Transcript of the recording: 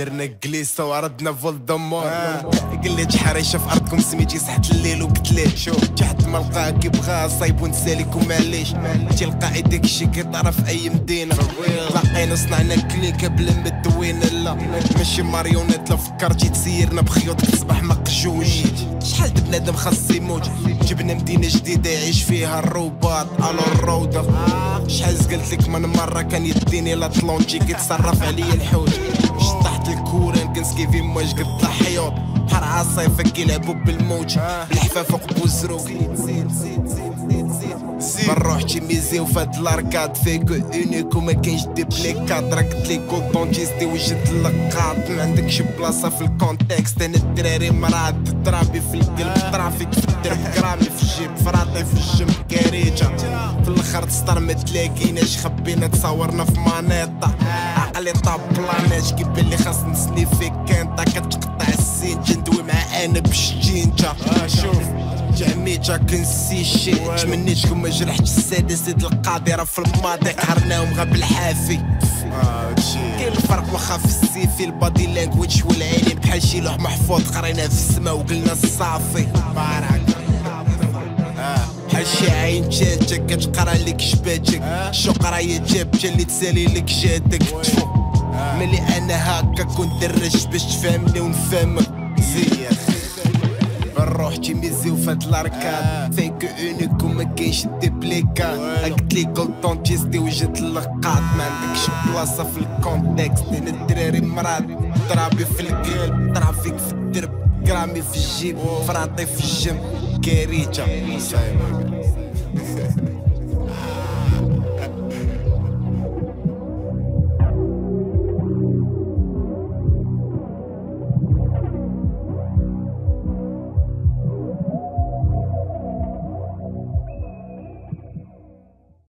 درنا كليسة وعرضنا فولدمور قال لي حريشه في أرضكم سميتي سحت الليل وقلت شوف. تحت ما لقاه كيبغى صايب ونسالك ومعليش تلقى داك الشي كيطرى في أي مدينة. لقينا صنعنا كليكه بلا مدوينة لا. ماشي ماريونيت لو فكرتي تسيرنا بخيوط تصبح مقجوج شحال بنادم خاص يموت؟ جبنا مدينة جديدة يعيش فيها الروباط ألو الروضة. شحال قلت لك من مرة كان يديني لاتلونتيك يتصرف عليا الحوت. مواج قد الحيوط بحر عاصيفة كيلعبوا بالموج بالحفا فوق بوزروك. بنروح تيميزي وفاد الأركاد. فيكو اونيك وما كاينش دي بليكات راك تليكو دونتيستي وجد اللقاط. ما عندكش بلاصة في الكونتكست أنا الدراري مراد ترابي في القلب. ترافيك في الدرب كرامي في الجيب. فراطي في الجنب كاريجا. في الأخر تسطر ما تلاقيناش خبينا تصورنا في مانيطة. عقلي طاب بلاناج كيبان لي خاص نسني فيك؟ انت كتقطع السين جندوي مع أنا بشجينجا شوف. جاميجا كنسي شي تمنيتكم ما جرحت السادس زيد القادرة في الماضي قهرناهم غا بالحافي كاين الفرق واخا في السيفي البادي لانجويج والعينين بحال شي لوح محفوظ قرينا في السما وقلنا الصافي بارك. بحال شي جاتك كتقرا لك شباتك. شو قرايه جابتك اللي تسالي لك جاتك. ملي أنا هكا كنت درج باش تفهمني ونفهمك. زي بنروح تيميزي وفات الاركاد فيك اونيك وما كاينش ديبليكات قلت لي قلطون تيستي وجات اللقاط ما عندكش بلاصه في الكونتكست أنا الدراري مراد ضرابي في القلب ترافيك في الدرب كرامي في الجيب فراطي في الجنب كاريتا Yeah.